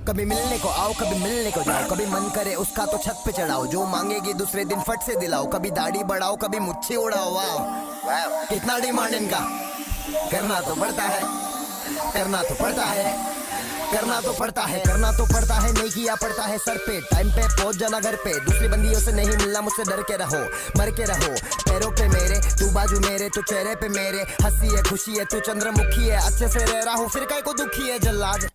कभी मिलने को आओ, कभी मिलने को जाओ। कभी मन करे उसका तो छत पे चढ़ाओ। जो मांगेगी दूसरे दिन फट से दिलाओ। कभी दाढ़ी बढ़ाओ, कभी मुच्छी उड़ाओ। वाओ। कितना डिमांड इनका। करना तो पड़ता है। करना तो पड़ता है। करना तो पड़ता है। करना तो पड़ता है। नहीं किया पड़ता है सर पे। टाइम पे पहुँच जाना घर पे। दूसरी बंदियों से नहीं मिलना, मुझसे डर के रहो। मर के रहो। पैरों पे मेरे, तू बाजू मेरे, तू चेहरे पे मेरे। हँसी है, खुशी है, तू चंद्रमुखी है। अच्छे से रह रहा हूँ, फिर कहीं को दुखी है जल्लाद।